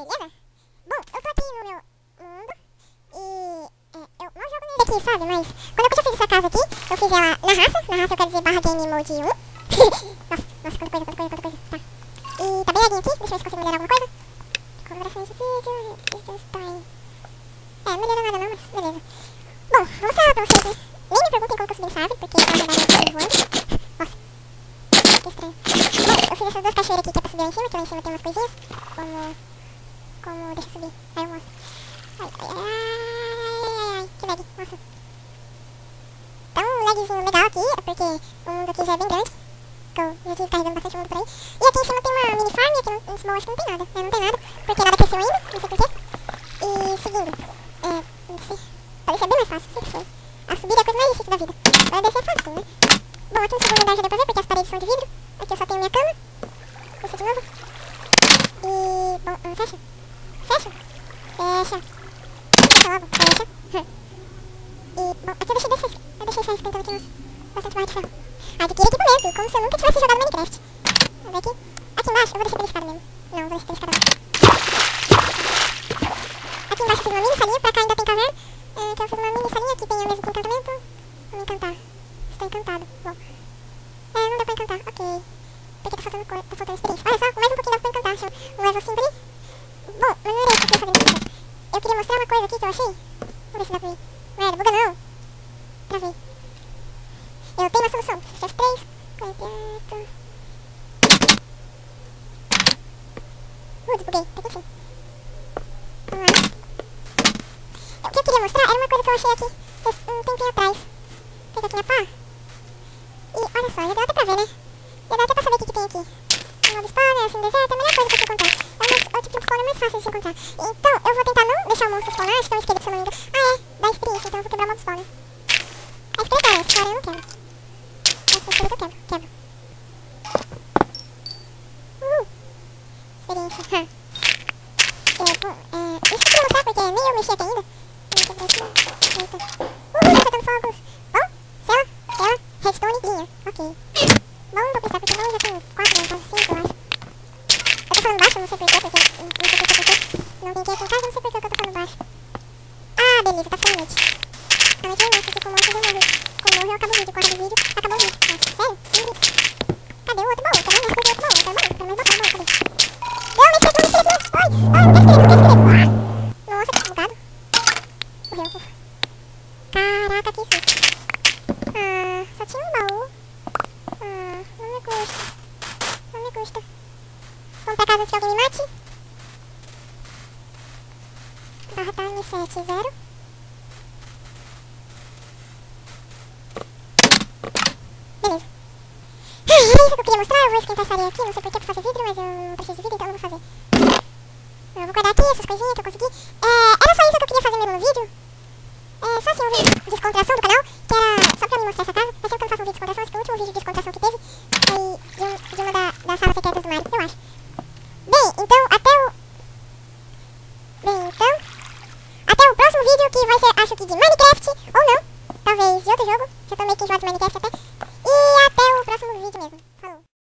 Beleza? Bom, eu tô aqui no meu mundo e é, eu não jogo nele aqui, sabe? Mas quando eu já fiz essa casa aqui, eu fiz ela na raça. Na raça eu quero dizer barra game mode 1. nossa, nossa, quanta coisa, quanta coisa, quanta coisa. Tá. E tá bem aqui, deixa eu ver se consigo melhorar alguma coisa. Configurações de vídeo, vídeos, tá. É, melhorou nada não, mas beleza. Bom, vou falar pra vocês, né? nem me perguntem como que eu subi nessa árvore, porque na verdade eu tô voando. Nossa, que estranho. Bom, eu fiz essas duas cachoeiras aqui que é pra subir lá em cima, que lá em cima tem umas coisinhas, como... Como... Deixa eu mostro. Ai, ai, ai, ai, ai, que lag. Nossa. Tá um lagzinho legal aqui, é porque o mundo aqui já é bem grande. Que eu já tive carregando bastante mundo por aí. E aqui em cima tem uma mini farm, aqui no, nesse bom acho que não tem nada. né? Não tem nada, porque nada cresceu ainda, não sei porquê. E seguindo, é. Pra descer é bem mais fácil, sempre foi. A subida é a coisa mais difícil da vida. Vai descer é fácil, né? Bom, aqui no segundo andar já deu pra ver, porque as paredes são de vidro. Aqui eu só tenho minha cama. Puxa de novo. E, bom, ah. Fecha. Fecha. Fecha logo, fecha. E, bom, aqui eu deixei descer. Eu bastante ferro. Ah, adquira equipamento, como se eu nunca tivesse jogado Minecraft. Vamos ver aqui. Aqui embaixo, eu vou descer pela escada mesmo. Não, vou descer pela escada não. Aqui embaixo eu fiz uma mini salinha, pra cá ainda tem caverna. É, então eu fiz uma mini salinha, aqui tem a mesa de encantamento. Vamos encantar. Está encantado. Bom. É, não dá pra encantar, ok. Porque tá faltando, tá faltando experiência. Olha só, mais um pouquinho dá pra encantar. Deixa eu- level 5 ali. Bom, mas não era isso que eu queria fazer vídeo. Eu queria mostrar uma coisa aqui que eu achei. Vamos ver se dá pra ver. Merda, buga não. Travei. Eu tenho uma solução. F3, 48. Uh, desbuguei. Que enfim. Vamos lá. O que eu queria mostrar era uma coisa que eu achei aqui um tempinho atrás. Fica aqui na pá. E olha só, já deu até pra ver, né? Já deu até pra saber o que, que tem aqui. Um modo spawner, assim, deserto, é a melhor coisa pra se encontrar. É o, mais, o tipo de spawner mais fácil de se encontrar. Então, eu vou tentar não deixar o monstro spawnar, acho que é um esqueleto, se eu não me engano. Ah, é, dá experiência, então eu vou quebrar o modo spawner. É esse, fora eu não quero. Esse esqueleto eu quebro, quebro. Uhul. Experiência. É, bom, é, isso que eu queria mostrar porque nem eu mexi aqui ainda. Aqui. Uhul, tá soltando fogos. Bom, cela, cela, redstone, linha. Ok. Bom, vou pensar porque não, já tem 4, quase 5, eu acho. Eu tô falando baixo, não sei porquê, porque não sei porquê, porquê. Não tem quem aqui em casa, não sei porquê que eu tô falando baixo. Ah, beleza, tá ficando noite. A noite é noite, porque com morte eu morro. Com morro eu acabo o vídeo, corta do vídeo, acabou o vídeo. Nossa, sério? Não. Cadê o outro baú? Cadê o outro baú? Cadê o outro baú? Cadê o baú? Cadê? Deu, me esqueci, me esqueci. Ai, ai, não esquecer, não esquecer. Nossa, que bugado. Morreu. ufa. Caraca, que susto. Ah, só tinha um baú. Ah, não me custa. Não me custa. Vamos pra casa antes que alguém me mate. Barra time 70. Beleza. Ah, era isso que eu queria Eu essa areia aqui. Não sei por que pra fazer vidro, mas eu preciso de vidro, então eu vou fazer. Eu vou guardar aqui essas coisinhas que eu consegui. É, era só isso que eu queria fazer mesmo no vídeo. É, só assim um vídeo de descontração do canal, que era só pra me mostrar essa casa. Mas sempre que eu faço um vídeo de descontração, acho que o último vídeo de descontração que teve foi de, um, de uma da, das salas secretas do Mario, eu acho. Bem, então, até o... Bem, então... Até o próximo vídeo, que vai ser, acho que de Minecraft, ou não. Talvez de outro jogo. Já tô meio que enjoado de Minecraft até.